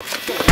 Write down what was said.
Go.